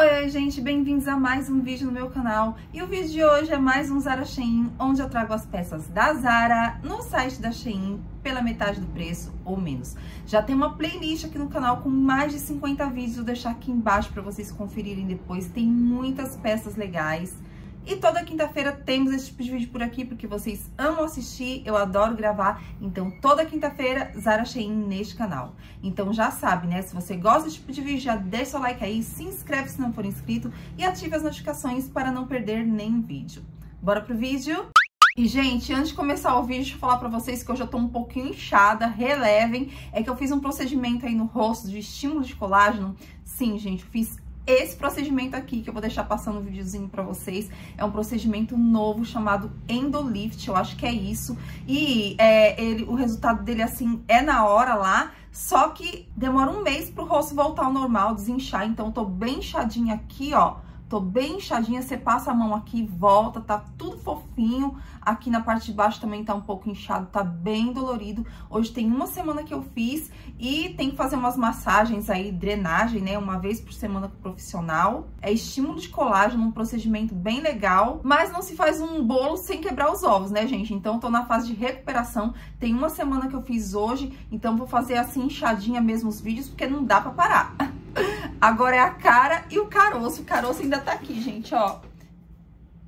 Oi, gente, bem-vindos a mais um vídeo no meu canal e o vídeo de hoje é mais um Zara Shein, onde eu trago as peças da Zara no site da Shein pela metade do preço ou menos. Já tem uma playlist aqui no canal com mais de 50 vídeos, vou deixar aqui embaixo para vocês conferirem depois, tem muitas peças legais. E toda quinta-feira temos esse tipo de vídeo por aqui, porque vocês amam assistir, eu adoro gravar. Então, toda quinta-feira, Zara Shein neste canal. Então, já sabe, né? Se você gosta desse tipo de vídeo, já deixa o like aí, se inscreve se não for inscrito e ative as notificações para não perder nenhum vídeo. Bora pro vídeo? E, gente, antes de começar o vídeo, deixa eu falar pra vocês que eu já tô um pouquinho inchada, relevem. É que eu fiz um procedimento aí no rosto de estímulo de colágeno. Sim, gente, eu fiz esse procedimento aqui, que eu vou deixar passando um videozinho pra vocês, é um procedimento novo chamado Endolift, eu acho que é isso. E é, ele, o resultado dele, assim, é na hora lá, só que demora um mês pro rosto voltar ao normal, desinchar. Então, eu tô bem inchadinha aqui, ó Tô bem inchadinha, você passa a mão aqui, volta, tá tudo fofinho. Aqui na parte de baixo também tá um pouco inchado, tá bem dolorido. Hoje tem uma semana que eu fiz e tem que fazer umas massagens aí, drenagem, né? Uma vez por semana com o profissional. É estímulo de colágeno, um procedimento bem legal. Mas não se faz um bolo sem quebrar os ovos, né, gente? Então tô na fase de recuperação. Tem uma semana que eu fiz hoje, então vou fazer assim inchadinha mesmo os vídeos, porque não dá pra parar. Agora é a cara e o caroço. O caroço ainda tá aqui, gente, ó.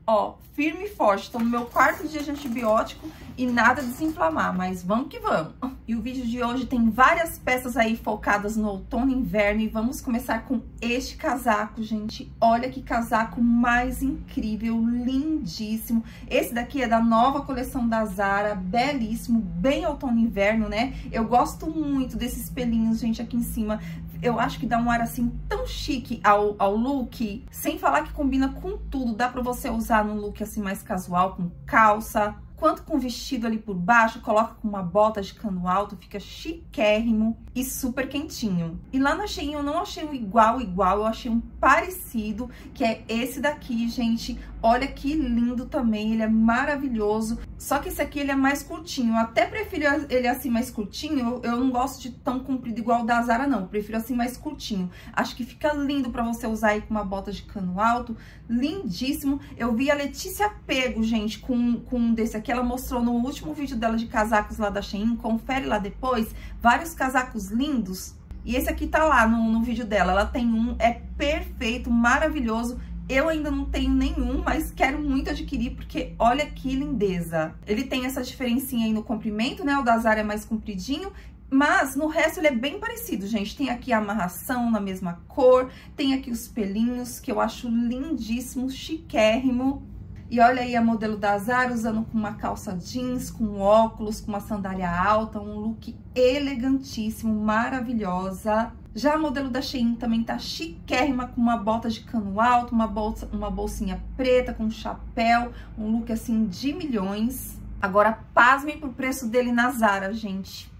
Ó, firme e forte. Tô no meu quarto dia de antibiótico e nada desinflamar, mas vamos que vamos. E o vídeo de hoje tem várias peças aí focadas no outono e inverno e vamos começar com este casaco, gente. Olha que casaco mais incrível, lindíssimo. Esse daqui é da nova coleção da Zara, belíssimo, bem outono e inverno, né? Eu gosto muito desses pelinhos, gente, aqui em cima eu acho que dá um ar assim tão chique ao, ao look, sem falar que combina com tudo. Dá pra você usar num look assim mais casual, com calça, quanto com vestido ali por baixo, coloca com uma bota de cano alto, fica chiquérrimo e super quentinho. E lá na Shein eu não achei um igual, igual, eu achei um parecido, que é esse daqui, gente. Olha que lindo também, ele é maravilhoso. Só que esse aqui ele é mais curtinho, eu até prefiro ele assim mais curtinho, eu, não gosto de tão comprido igual o da Zara não, eu prefiro assim mais curtinho. Acho que fica lindo pra você usar aí com uma bota de cano alto, lindíssimo. Eu vi a Letícia Pego, gente, com, com um desse aqui, que ela mostrou no último vídeo dela de casacos lá da Shein, confere lá depois, vários casacos lindos. E esse aqui tá lá no, no vídeo dela, ela tem um, é perfeito, maravilhoso. Eu ainda não tenho nenhum, mas quero muito adquirir, porque olha que lindeza. Ele tem essa diferencinha aí no comprimento, né? O da Zara é mais compridinho mas no resto ele é bem parecido, gente. Tem aqui a amarração na mesma cor, tem aqui os pelinhos, que eu acho lindíssimo, chiquérrimo. E olha aí a modelo da Zara usando com uma calça jeans, com óculos, com uma sandália alta, um look elegantíssimo, maravilhosa. Já a modelo da Shein também tá chiquérrima, com uma bota de cano alto, uma, bolsa, uma bolsinha preta com um chapéu, um look assim de milhões. Agora, pasmem pro preço dele na Zara, gente.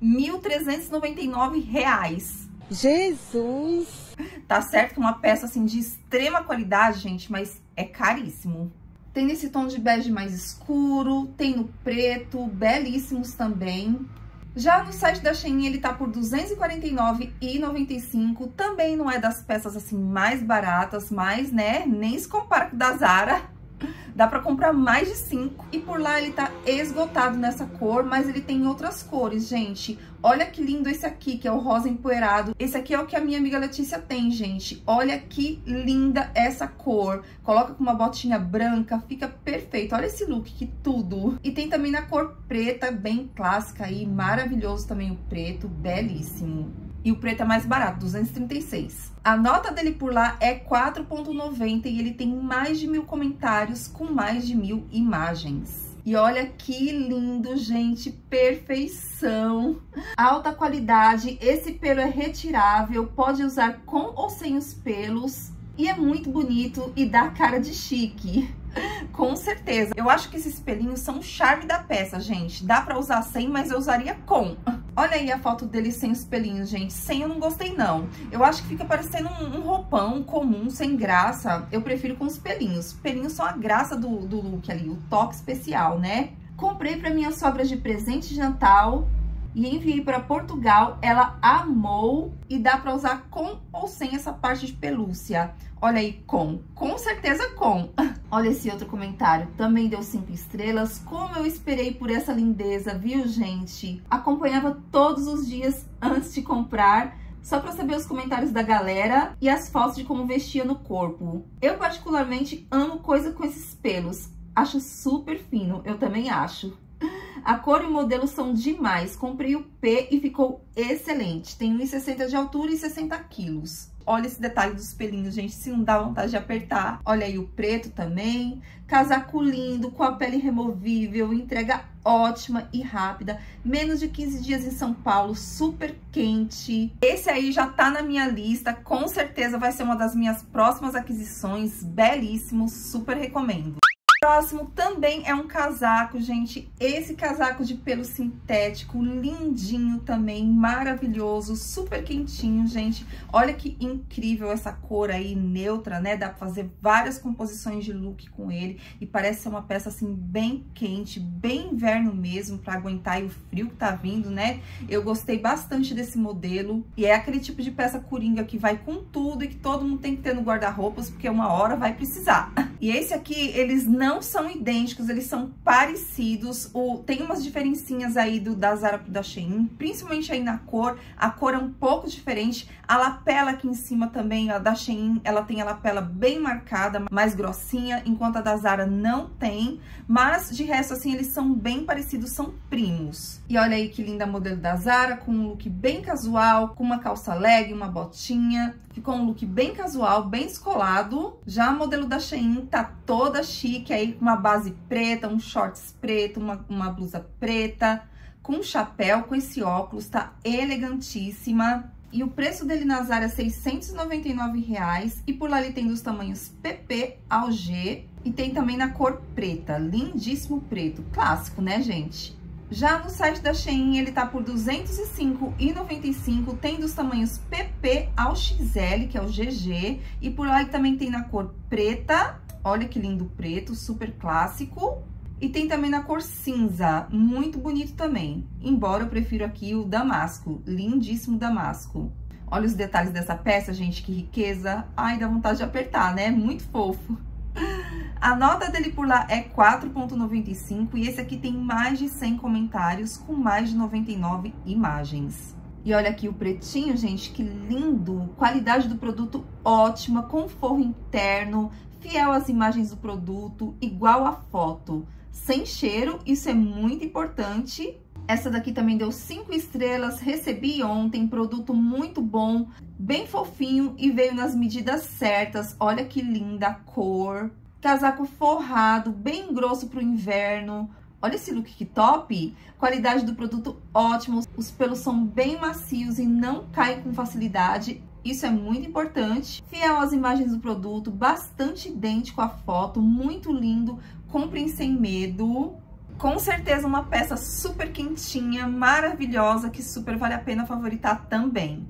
R$ 1.399. Jesus! Tá certo que uma peça assim de extrema qualidade, gente, mas é caríssimo. Tem nesse tom de bege mais escuro, tem no preto, belíssimos também. Já no site da Shein ele tá por R$ 249,95, também não é das peças assim mais baratas, mas né, nem se compara com da Zara. Dá pra comprar mais de cinco. E por lá ele tá esgotado nessa cor, mas ele tem outras cores, gente. Olha que lindo esse aqui, que é o rosa empoeirado. Esse aqui é o que a minha amiga Letícia tem, gente. Olha que linda essa cor. Coloca com uma botinha branca, fica perfeito. Olha esse look, que tudo. E tem também na cor preta, bem clássica aí. Maravilhoso também o preto, belíssimo. E o preto é mais barato, 236. A nota dele por lá é 4.90 e ele tem mais de mil comentários com mais de mil imagens. E olha que lindo, gente, perfeição. Alta qualidade, esse pelo é retirável, pode usar com ou sem os pelos. E é muito bonito e dá cara de chique. Com certeza. Eu acho que esses pelinhos são o charme da peça, gente. Dá pra usar sem, mas eu usaria com. Olha aí a foto dele sem os pelinhos, gente. Sem eu não gostei, não. Eu acho que fica parecendo um, um roupão comum, sem graça. Eu prefiro com os pelinhos. Pelinhos são a graça do, do look ali, o toque especial, né? Comprei pra minha sogra de presente de Natal e enviei para Portugal. Ela amou e dá para usar com ou sem essa parte de pelúcia. Olha aí, com. Com certeza com. Olha esse outro comentário. Também deu cinco estrelas. Como eu esperei por essa lindeza, viu, gente? Acompanhava todos os dias antes de comprar só para saber os comentários da galera e as fotos de como vestia no corpo. Eu particularmente amo coisa com esses pelos. Acho super fino, eu também acho. A cor e o modelo são demais. Comprei o P e ficou excelente. Tem 1,60 de altura e 60 quilos. Olha esse detalhe dos pelinhos, gente, se não dá vontade de apertar. Olha aí o preto também. Casaco lindo, com a pele removível, entrega ótima e rápida. Menos de 15 dias em São Paulo, super quente. Esse aí já tá na minha lista, com certeza vai ser uma das minhas próximas aquisições. Belíssimo, super recomendo. Próximo também é um casaco, gente. Esse casaco de pelo sintético, lindinho também, maravilhoso, super quentinho, gente. Olha que incrível essa cor aí, neutra, né? Dá pra fazer várias composições de look com ele. E parece ser uma peça, assim, bem quente, bem inverno mesmo, pra aguentar o frio que tá vindo, né? Eu gostei bastante desse modelo. E é aquele tipo de peça coringa que vai com tudo e que todo mundo tem que ter no guarda-roupas, porque uma hora vai precisar. E esse aqui, eles não não são idênticos, eles são parecidos. O, tem umas diferencinhas aí do da Zara da Shein, principalmente aí na cor. A cor é um pouco diferente. A lapela aqui em cima também, a da Shein, ela tem a lapela bem marcada, mais grossinha, enquanto a da Zara não tem. Mas, de resto, assim, eles são bem parecidos, são primos. E olha aí que linda modelo da Zara, com um look bem casual, com uma calça leg, uma botinha. Ficou um look bem casual, bem descolado. Já a modelo da Shein tá toda chique aí, uma base preta, um shorts preto, uma, uma blusa preta, com chapéu, com esse óculos, tá elegantíssima. E o preço dele na Zara é 699 reais, e por lá ele tem dos tamanhos PP ao G e tem também na cor preta, lindíssimo preto, clássico, né, gente? Já no site da Shein, ele tá por R$ 205,95, tem dos tamanhos PP ao XL, que é o GG, e por lá ele também tem na cor preta, olha que lindo preto, super clássico, e tem também na cor cinza, muito bonito também, embora eu prefiro aqui o damasco, lindíssimo damasco. Olha os detalhes dessa peça, gente, que riqueza. Ai, dá vontade de apertar, né? Muito fofo. A nota dele por lá é 4.95 e esse aqui tem mais de 100 comentários com mais de 99 imagens. E olha aqui o pretinho, gente, que lindo! Qualidade do produto ótima, com forro interno, fiel às imagens do produto, igual a foto. Sem cheiro, isso é muito importante. Essa daqui também deu 5 estrelas, recebi ontem, produto muito bom, bem fofinho e veio nas medidas certas. Olha que linda a cor, Casaco forrado, bem grosso para o inverno. Olha esse look que top! Qualidade do produto ótimo, os pelos são bem macios e não caem com facilidade. Isso é muito importante. Fiel às imagens do produto, bastante idêntico à foto, muito lindo. Comprem sem medo. Com certeza uma peça super quentinha, maravilhosa, que super vale a pena favoritar também.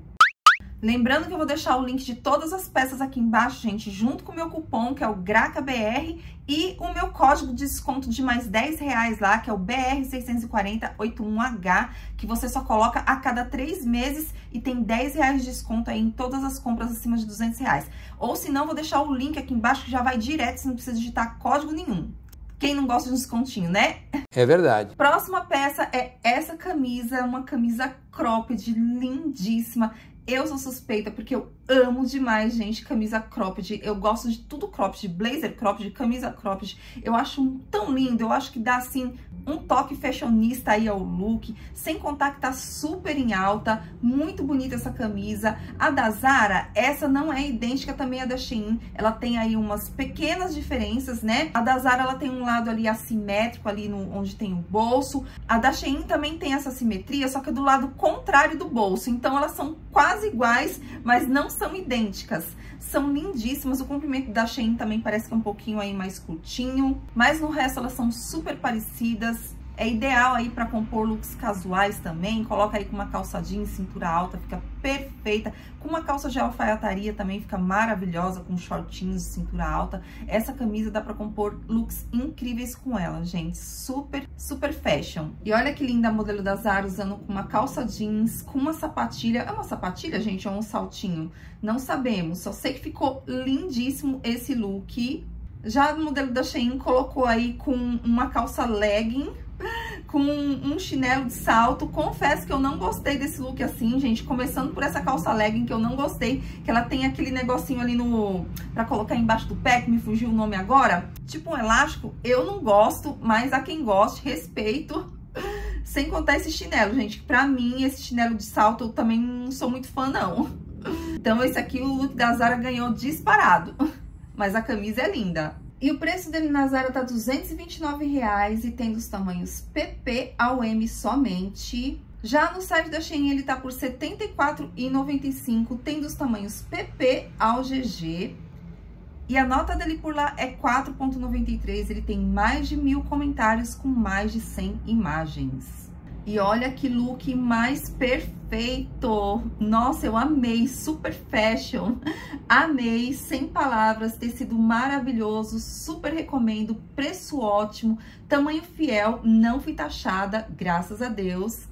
Lembrando que eu vou deixar o link de todas as peças aqui embaixo, gente, junto com o meu cupom, que é o GRACABR, e o meu código de desconto de mais 10 reais lá, que é o BR64081H, que você só coloca a cada três meses e tem 10 reais de desconto aí em todas as compras acima de 200 reais. Ou se não, vou deixar o link aqui embaixo que já vai direto, você não precisa digitar código nenhum. Quem não gosta de um descontinho, né? É verdade. Próxima peça é essa camisa, uma camisa cropped lindíssima. Eu sou suspeita porque eu amo demais, gente, camisa cropped. Eu gosto de tudo cropped, blazer cropped, camisa cropped. Eu acho tão lindo, eu acho que dá, assim, um toque fashionista aí ao look, sem contar que tá super em alta, muito bonita essa camisa. A da Zara, essa não é idêntica também à da Shein, ela tem aí umas pequenas diferenças, né? A da Zara, ela tem um lado ali assimétrico, ali no, onde tem o bolso. A da Shein também tem essa simetria, só que é do lado contrário do bolso, então elas são quase iguais, mas não são idênticas. São lindíssimas, o comprimento da Shein também parece que é um pouquinho aí mais curtinho, mas no resto elas são super parecidas, É ideal aí para compor looks casuais também. Coloca aí com uma calça jeans, cintura alta, fica perfeita. Com uma calça de alfaiataria também fica maravilhosa, com shortinhos de cintura alta. Essa camisa dá para compor looks incríveis com ela, gente. Super, super fashion. E olha que linda a modelo da Zara usando uma calça jeans, com uma sapatilha. É uma sapatilha, gente, ou um saltinho? Não sabemos, só sei que ficou lindíssimo esse look. Já no modelo da Shein colocou aí com uma calça legging, com um chinelo de salto. Confesso que eu não gostei desse look assim, gente. Começando por essa calça legging que eu não gostei, que ela tem aquele negocinho ali no... Pra colocar embaixo do pé, que me fugiu o nome agora. Tipo um elástico. Eu não gosto, mas a quem goste, respeito. Sem contar esse chinelo, gente. Pra mim, esse chinelo de salto eu também não sou muito fã, não. Então, esse aqui, o look da Zara ganhou disparado. Mas a camisa é linda. E o preço dele na Zara tá R$ 229,00 e tem dos tamanhos PP ao M somente. Já no site da Shein ele tá por R$ 74,95, tem dos tamanhos PP ao GG. E a nota dele por lá é 4,93, ele tem mais de mil comentários com mais de 100 imagens. E olha que look mais perfeito! Nossa, eu amei, super fashion. Amei, sem palavras, tecido maravilhoso, super recomendo, preço ótimo, tamanho fiel, não fui taxada, graças a Deus.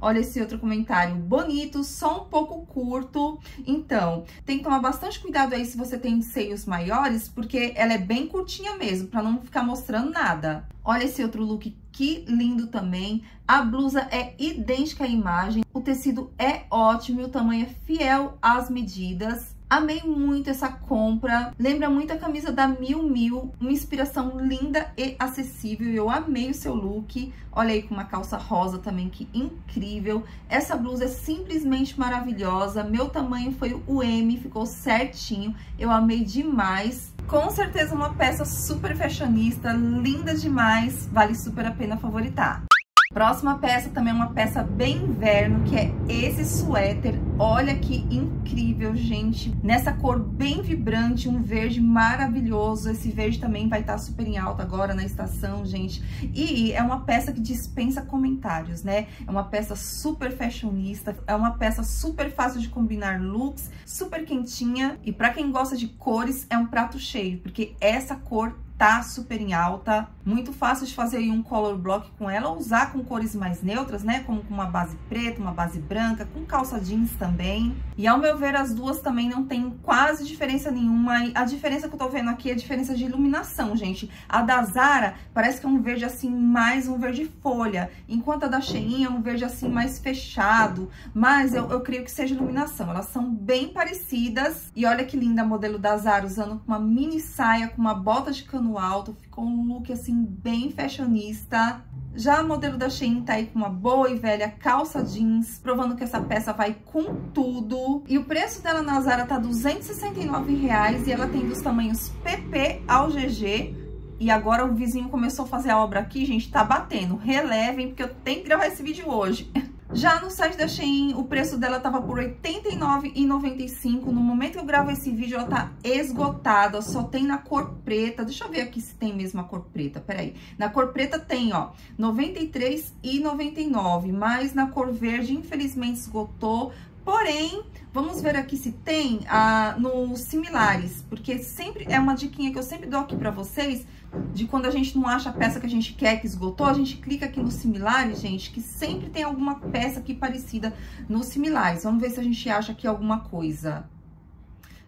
Olha esse outro comentário, bonito, só um pouco curto. Então, tem que tomar bastante cuidado aí se você tem seios maiores, porque ela é bem curtinha mesmo, para não ficar mostrando nada. Olha esse outro look, que lindo também. A blusa é idêntica à imagem, o tecido é ótimo e o tamanho é fiel às medidas. Amei muito essa compra, lembra muito a camisa da Mil Mil, uma inspiração linda e acessível, eu amei o seu look, olha aí com uma calça rosa também, que incrível, essa blusa é simplesmente maravilhosa, meu tamanho foi o M, ficou certinho, eu amei demais, com certeza uma peça super fashionista, linda demais, vale super a pena favoritar. Próxima peça também é uma peça bem inverno, que é esse suéter. Olha que incrível, gente. Nessa cor bem vibrante, um verde maravilhoso. Esse verde também vai estar super em alta agora na estação, gente. E é uma peça que dispensa comentários, né? É uma peça super fashionista, é uma peça super fácil de combinar looks, super quentinha. E para quem gosta de cores, é um prato cheio, porque essa cor tá super em alta, muito fácil de fazer um color block com ela, usar com cores mais neutras, né, como com uma base preta, uma base branca, com calça jeans também. E ao meu ver, as duas também não tem quase diferença nenhuma, a diferença que eu tô vendo aqui é a diferença de iluminação, gente. A da Zara parece que é um verde assim, mais um verde folha, enquanto a da Shein é um verde assim, mais fechado, mas eu, eu creio que seja iluminação, elas são bem parecidas. E olha que linda a modelo da Zara, usando uma mini saia com uma bota de cano no alto, ficou um look assim bem fashionista. Já a modelo da Shein tá aí com uma boa e velha calça jeans, provando que essa peça vai com tudo. E o preço dela na Zara tá 269 reais, e ela tem dos tamanhos PP ao GG. E agora o vizinho começou a fazer a obra aqui, gente, tá batendo. Relevem, porque eu tenho que gravar esse vídeo hoje. Já no site da Shein, o preço dela tava por R$ 89,95. No momento que eu gravo esse vídeo, ela tá esgotada, só tem na cor preta. Deixa eu ver aqui se tem mesmo a cor preta, peraí. Na cor preta tem, ó, R$ 93,99, mas na cor verde, infelizmente, esgotou. Porém, vamos ver aqui se tem ah, nos similares, porque sempre é uma diquinha que eu sempre dou aqui pra vocês, de quando a gente não acha a peça que a gente quer que esgotou, a gente clica aqui nos similares, gente, que sempre tem alguma peça aqui parecida nos similares. Vamos ver se a gente acha aqui alguma coisa.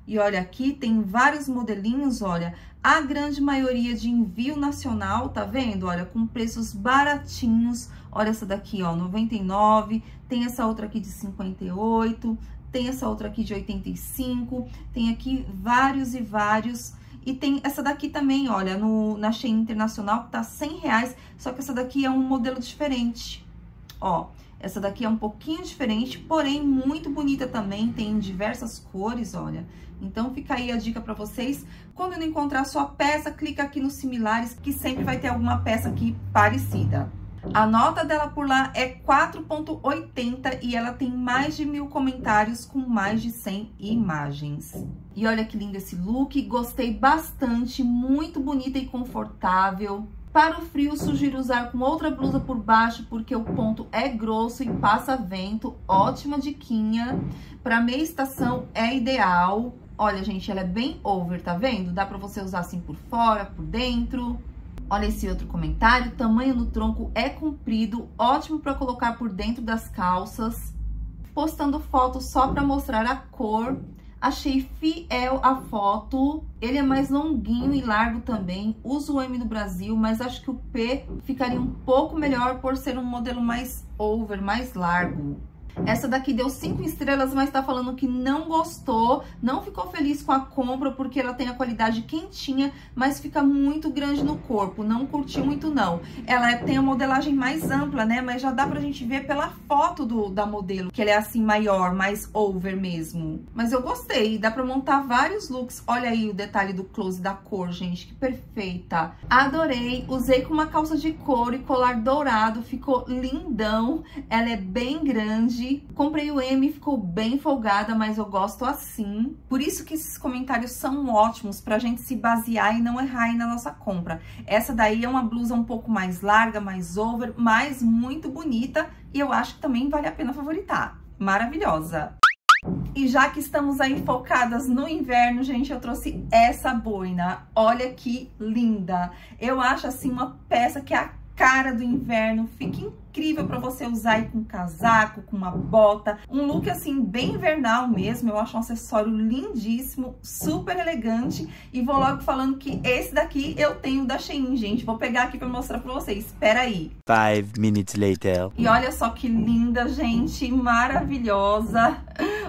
E olha, aqui tem vários modelinhos, olha, a grande maioria de envio nacional, tá vendo? Olha, com preços baratinhos. Olha essa daqui, ó, 99, tem essa outra aqui de 58, tem essa outra aqui de 85, tem aqui vários e vários e tem essa daqui também, olha, no, na Shein Internacional, que tá 100 reais, só que essa daqui é um modelo diferente. Ó, essa daqui é um pouquinho diferente, porém muito bonita também, tem diversas cores, olha. Então fica aí a dica para vocês. Quando não encontrar sua peça, clica aqui nos similares, que sempre vai ter alguma peça aqui parecida. A nota dela por lá é 4.80 e ela tem mais de mil comentários com mais de 100 imagens. E olha que lindo esse look, gostei bastante, muito bonita e confortável. Para o frio, sugiro usar com outra blusa por baixo, porque o ponto é grosso e passa vento. Ótima diquinha. Para meia estação é ideal. Olha, gente, ela é bem over, tá vendo? Dá pra você usar assim por fora, por dentro. Olha esse outro comentário. Tamanho no tronco é comprido, ótimo para colocar por dentro das calças. Postando foto só para mostrar a cor. Achei fiel a foto. Ele é mais longuinho e largo também. Uso o M no Brasil, mas acho que o P ficaria um pouco melhor por ser um modelo mais over, mais largo. Essa daqui deu cinco estrelas, mas tá falando que não gostou, não ficou feliz com a compra porque ela tem a qualidade quentinha, mas fica muito grande no corpo, não curtiu muito não. Ela tem a modelagem mais ampla, né, mas já dá pra gente ver pela foto do, da modelo, que ela é assim maior, mais over mesmo. Mas eu gostei, dá pra montar vários looks. Olha aí o detalhe do close da cor, gente, que perfeita. Adorei, usei com uma calça de couro e colar dourado, ficou lindão. Ela é bem grande Comprei o M, ficou bem folgada, mas eu gosto assim. Por isso que esses comentários são ótimos pra gente se basear e não errar aí na nossa compra. Essa daí é uma blusa um pouco mais larga, mais over, mas muito bonita. E eu acho que também vale a pena favoritar. Maravilhosa! E já que estamos aí focadas no inverno, gente, eu trouxe essa boina. Olha que linda! Eu acho assim uma peça que é a cara do inverno, fica incrível para você usar aí com casaco, com uma bota, um look assim bem invernal mesmo, eu acho um acessório lindíssimo, super elegante e vou logo falando que esse daqui eu tenho da Shein, gente, vou pegar aqui para mostrar para vocês, espera aí. Five minutes later. E olha só que linda, gente, maravilhosa.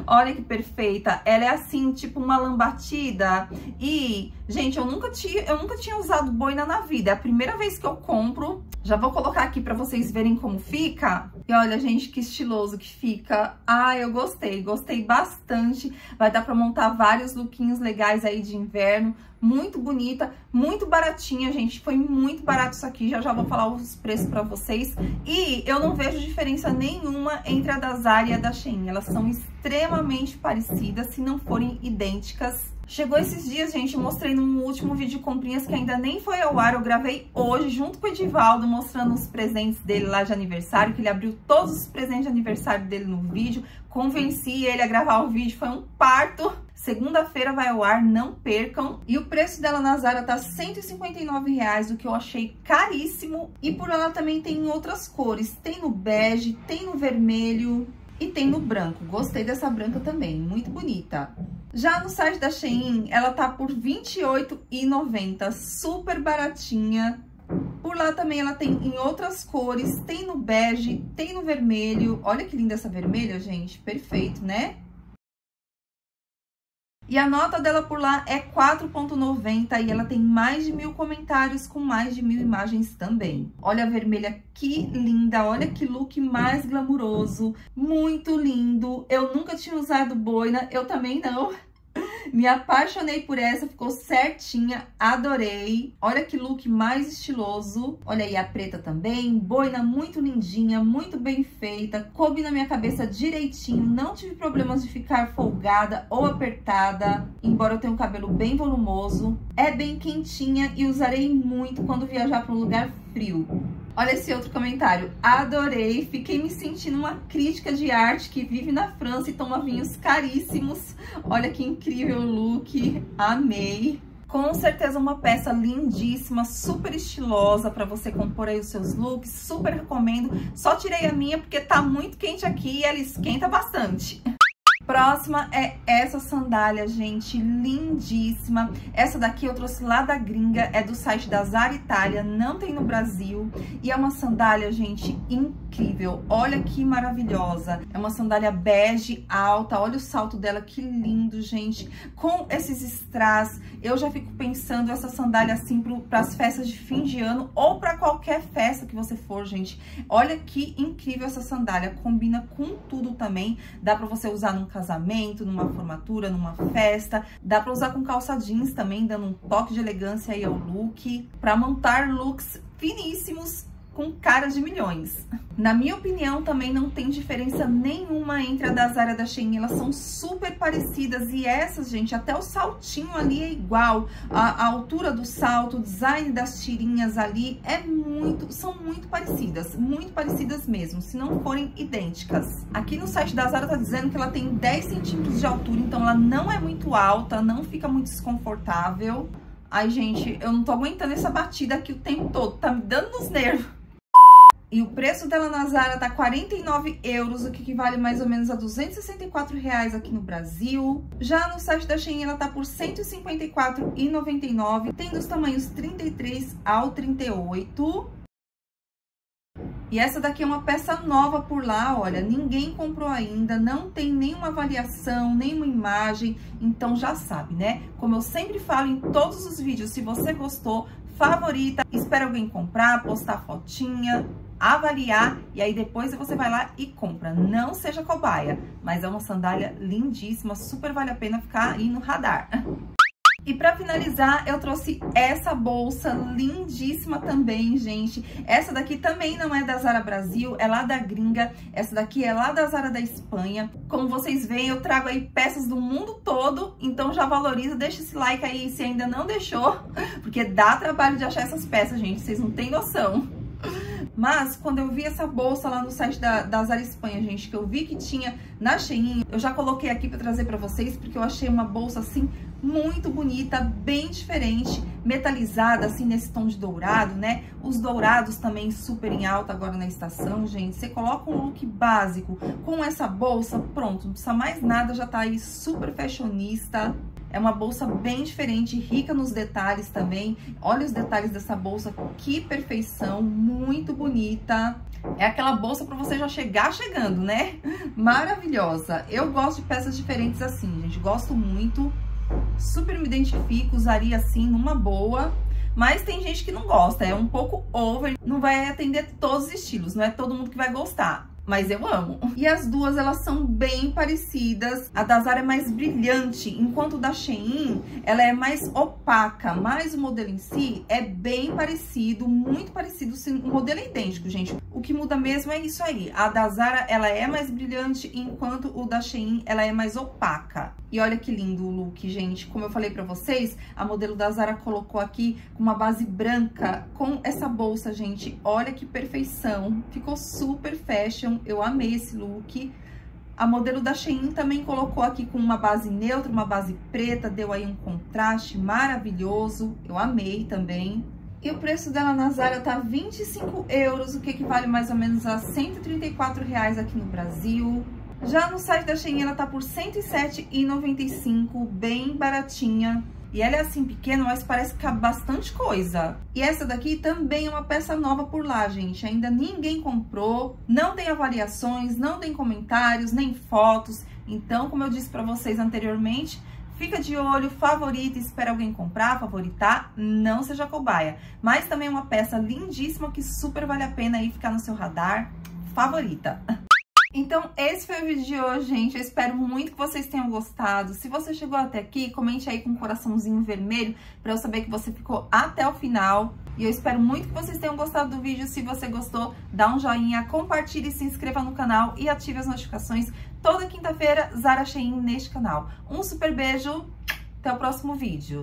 Olha que perfeita. Ela é assim, tipo uma lã batida. E, gente, eu nunca tinha, eu nunca tinha usado boina na vida. É a primeira vez que eu compro. Já vou colocar aqui pra vocês verem como fica. E olha, gente, que estiloso que fica. Ah, eu gostei, gostei bastante. Vai dar pra montar vários lookinhos legais aí de inverno muito bonita, muito baratinha, gente. Foi muito barato isso aqui, já já vou falar os preços pra vocês. E eu não vejo diferença nenhuma entre a da Zara e a da Shein. Elas são extremamente parecidas, se não forem idênticas. Chegou esses dias, gente, mostrei no último vídeo de comprinhas que ainda nem foi ao ar. Eu gravei hoje junto com o Edivaldo, mostrando os presentes dele lá de aniversário, que ele abriu todos os presentes de aniversário dele no vídeo. Convenci ele a gravar o vídeo, foi um parto. Segunda-feira vai ao ar, não percam. E o preço dela na Zara tá R$ reais, o que eu achei caríssimo. E por ela também tem em outras cores. Tem no bege, tem no vermelho e tem no branco. Gostei dessa branca também, muito bonita. Já no site da Shein, ela tá por R$ 28,90, super baratinha. Por lá também ela tem em outras cores, tem no bege, tem no vermelho. Olha que linda essa vermelha, gente, perfeito, né? E a nota dela por lá é 4.90 e ela tem mais de mil comentários com mais de mil imagens também. Olha a vermelha, que linda! Olha que look mais glamuroso, muito lindo. Eu nunca tinha usado boina, eu também não. Me apaixonei por essa, ficou certinha, adorei. Olha que look mais estiloso. Olha aí a preta também, boina muito lindinha, muito bem feita. Coube na minha cabeça direitinho, não tive problemas de ficar folgada ou apertada. Embora eu tenha um cabelo bem volumoso. É bem quentinha e usarei muito quando viajar para um lugar frio. Olha esse outro comentário. Adorei, fiquei me sentindo uma crítica de arte que vive na França e toma vinhos caríssimos. Olha que incrível look, amei. Com certeza uma peça lindíssima, super estilosa para você compor aí os seus looks, super recomendo. Só tirei a minha porque tá muito quente aqui e ela esquenta bastante. Próxima é essa sandália, gente, lindíssima. Essa daqui eu trouxe lá da gringa, é do site da Zara Itália, não tem no Brasil. E é uma sandália, gente, incrível. Olha que maravilhosa. É uma sandália bege, alta. Olha o salto dela, que lindo, gente. Com esses strass, eu já fico pensando essa sandália assim para as festas de fim de ano ou para qualquer festa que você for, gente. Olha que incrível essa sandália. Combina com tudo também. Dá para você usar num casamento, numa formatura, numa festa. Dá pra usar com calça jeans também, dando um toque de elegância aí ao look. Pra montar looks finíssimos com caras de milhões. Na minha opinião, também não tem diferença nenhuma entre a da Zara e da Shein. Elas são super parecidas e essas, gente, até o saltinho ali é igual. A, a altura do salto, o design das tirinhas ali é muito, são muito parecidas. Muito parecidas mesmo, se não forem idênticas. Aqui no site da Zara tá dizendo que ela tem 10 centímetros de altura, então ela não é muito alta, não fica muito desconfortável. Ai, gente, eu não tô aguentando essa batida aqui o tempo todo, tá me dando nos nervos. E o preço dela na Zara tá 49 euros, o que equivale mais ou menos a 264 reais aqui no Brasil. Já no site da Shein ela tá por 154,99, tem dos tamanhos 33 ao 38. E essa daqui é uma peça nova por lá, olha, ninguém comprou ainda, não tem nenhuma avaliação, nenhuma imagem, então já sabe, né? Como eu sempre falo em todos os vídeos, se você gostou, favorita, espera alguém comprar, postar fotinha, avaliar e aí depois você vai lá e compra. Não seja cobaia, mas é uma sandália lindíssima, super vale a pena ficar aí no radar. E para finalizar, eu trouxe essa bolsa lindíssima também, gente. Essa daqui também não é da Zara Brasil, é lá da gringa. Essa daqui é lá da Zara da Espanha. Como vocês veem, eu trago aí peças do mundo todo, então já valoriza, deixa esse like aí se ainda não deixou, porque dá trabalho de achar essas peças, gente, vocês não têm noção. Mas quando eu vi essa bolsa lá no site da, da Zara Espanha, gente, que eu vi que tinha na Shein, eu já coloquei aqui para trazer para vocês, porque eu achei uma bolsa assim muito bonita, bem diferente, metalizada assim nesse tom de dourado, né? Os dourados também super em alta agora na estação, gente. Você coloca um look básico com essa bolsa, pronto, não precisa mais nada, já tá aí super fashionista, é uma bolsa bem diferente, rica nos detalhes também. Olha os detalhes dessa bolsa, que perfeição, muito bonita. É aquela bolsa para você já chegar chegando, né? Maravilhosa. Eu gosto de peças diferentes assim, gente. Gosto muito. Super me identifico, usaria assim numa boa. Mas tem gente que não gosta, é um pouco over, não vai atender todos os estilos, não é todo mundo que vai gostar mas eu amo. E as duas, elas são bem parecidas. A da Zara é mais brilhante, enquanto da Shein, ela é mais opaca. Mas o modelo em si é bem parecido, muito parecido. O modelo é idêntico, gente. O que muda mesmo é isso aí. A da Zara, ela é mais brilhante, enquanto o da Shein, ela é mais opaca. E olha que lindo o look, gente. Como eu falei pra vocês, a modelo da Zara colocou aqui uma base branca com essa bolsa, gente. Olha que perfeição. Ficou super fashion. Eu amei esse look. A modelo da Shein também colocou aqui com uma base neutra, uma base preta. Deu aí um contraste maravilhoso. Eu amei também. E o preço dela na Zara tá 25 euros, o que equivale mais ou menos a 134 reais aqui no Brasil. Já no site da Shein ela tá por R$ 107,95, bem baratinha. E ela é assim pequena, mas parece que cabe bastante coisa. E essa daqui também é uma peça nova por lá, gente. Ainda ninguém comprou, não tem avaliações, não tem comentários, nem fotos. Então, como eu disse para vocês anteriormente, fica de olho, favorita, espera alguém comprar, favoritar, não seja cobaia. Mas também é uma peça lindíssima que super vale a pena aí ficar no seu radar, favorita. Então, esse foi o vídeo de hoje, gente. Eu espero muito que vocês tenham gostado. Se você chegou até aqui, comente aí com um coraçãozinho vermelho para eu saber que você ficou até o final. E eu espero muito que vocês tenham gostado do vídeo. Se você gostou, dá um joinha, compartilhe, se inscreva no canal e ative as notificações. Toda quinta-feira, Zara Shein neste canal. Um super beijo, até o próximo vídeo.